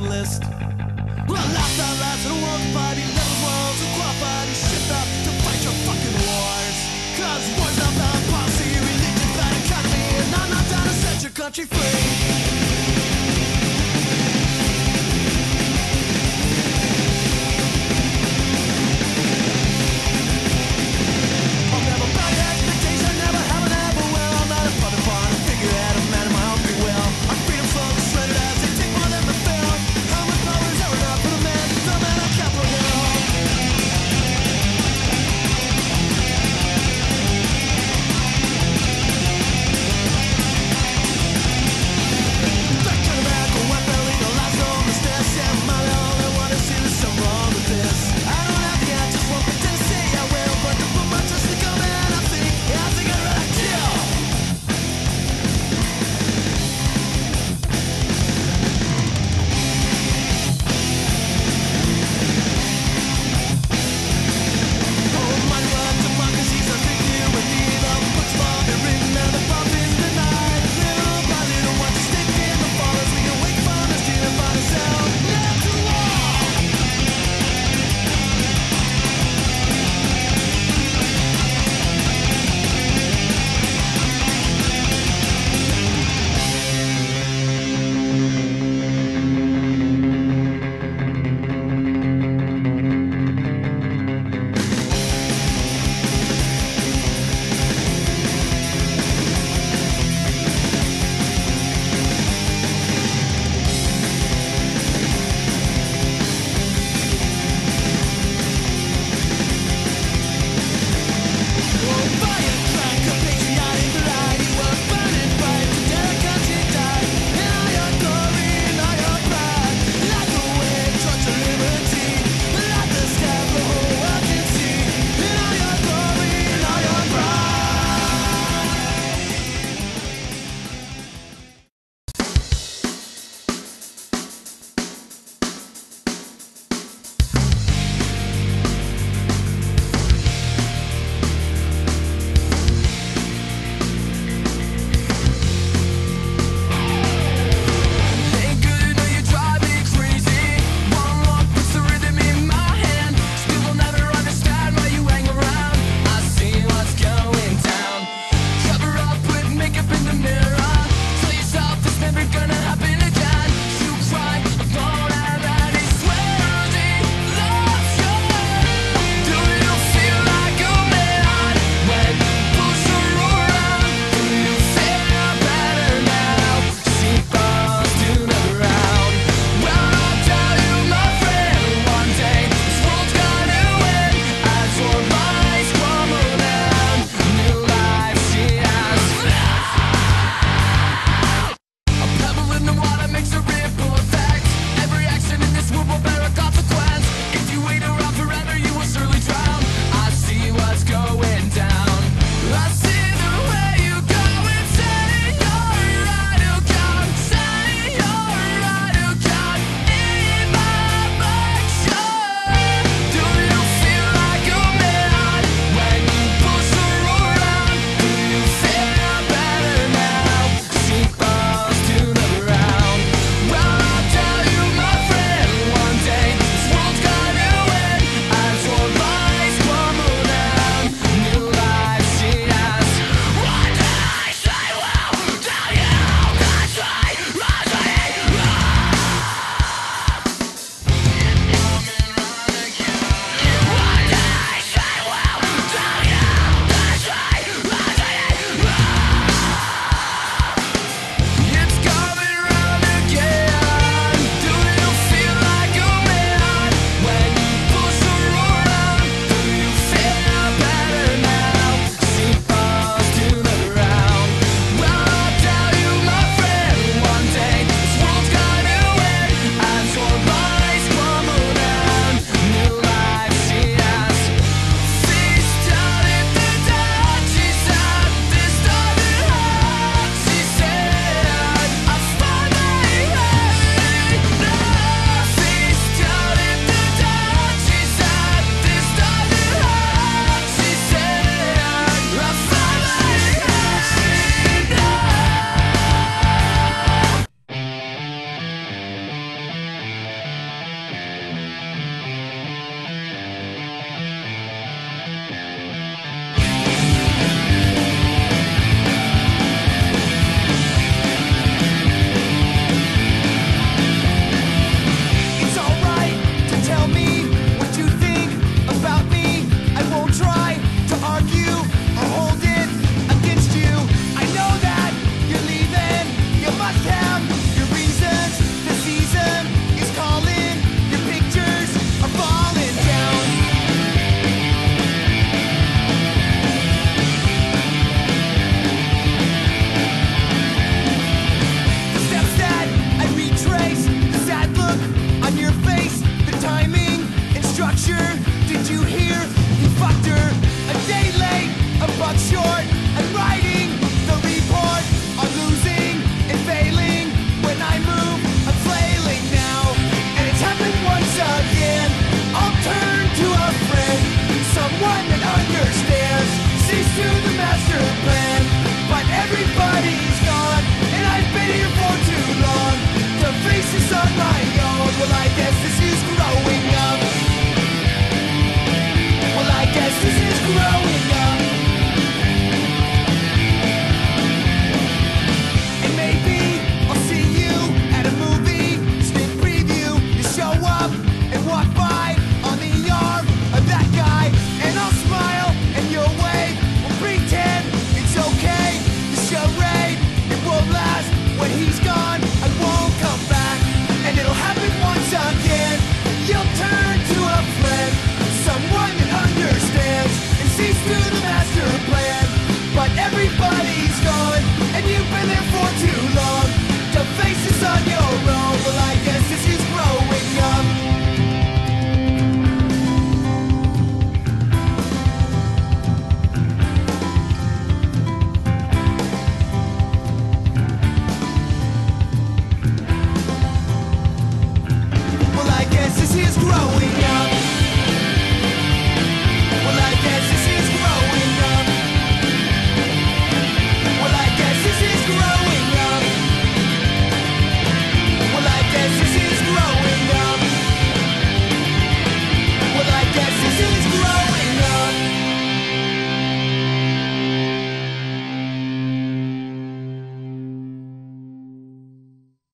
then forced to. Well, last in a world fight, levels worlds his world to shipped up to fight your fucking wars. Cause war's not about policy, religion, that economy, and I'm not down to set your country free.